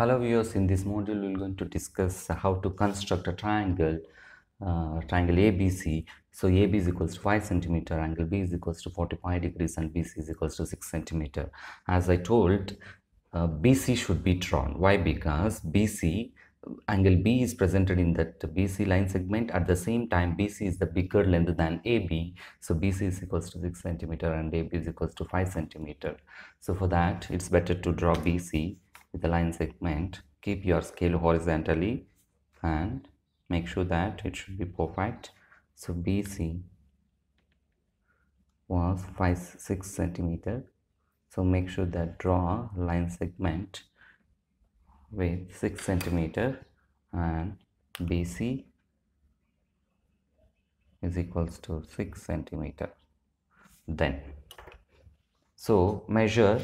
Hello viewers, in this module we're going to discuss how to construct a triangle, uh, triangle ABC. So AB is equals to 5 centimeter, angle B is equals to 45 degrees and BC is equals to 6 centimeter. As I told, uh, BC should be drawn. Why? Because BC, angle B is presented in that BC line segment. At the same time, BC is the bigger length than AB. So BC is equals to 6 centimeter and AB is equals to 5 centimeter. So for that, it's better to draw BC with the line segment keep your scale horizontally and make sure that it should be perfect. So bc was 5 6 centimeter. So make sure that draw line segment with 6 centimeter and bc is equals to 6 centimeter. Then so measure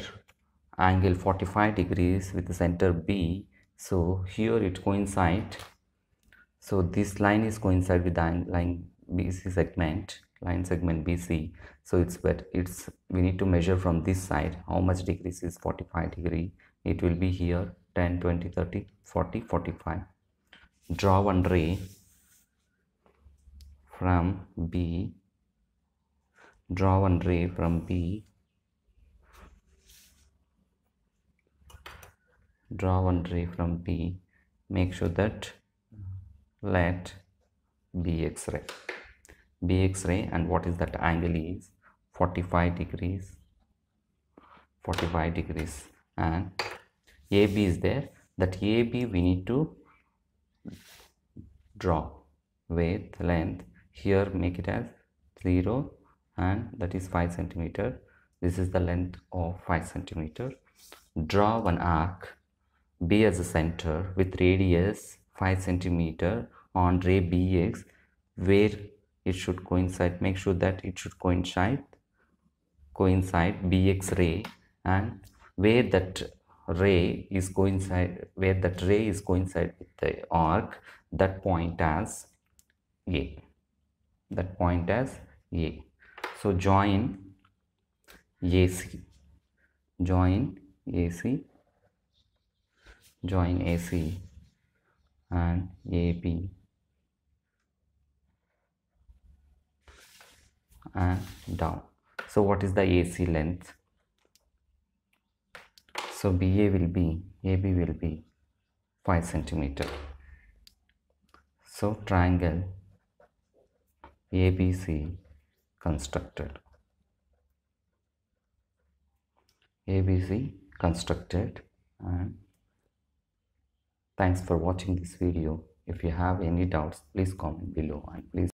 angle 45 degrees with the center B. So here it coincide so this line is coincide with the line BC segment line segment BC so it's but it's we need to measure from this side how much degrees is 45 degree. It will be here 10 20 30 40 45 draw one ray from B. Draw one ray from B draw one ray from B make sure that let be X-ray be X-ray and what is that angle is? 45 degrees 45 degrees. And AB is there that AB we need to draw with length. Here make it as 0 and that is 5 centimeter. This is the length of 5 centimeter. Draw one arc B as a center with radius 5 centimeter on ray BX where it should coincide. Make sure that it should coincide coincide BX ray. And where that ray is coincide where that ray is coincide with the arc that point as A. That point as A. So join AC join AC join AC and AB and down. So what is the AC length? So BA will be, AB will be 5 centimeter. So triangle ABC constructed. ABC constructed and Thanks for watching this video. If you have any doubts, please comment below and please